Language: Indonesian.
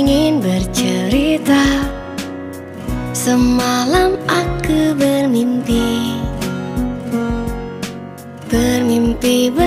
ingin bercerita. Semalam aku bermimpi. Bermimpi ber